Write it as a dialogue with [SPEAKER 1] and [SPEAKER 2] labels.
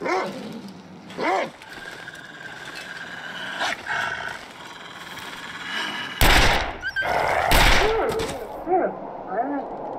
[SPEAKER 1] Oh,
[SPEAKER 2] I'm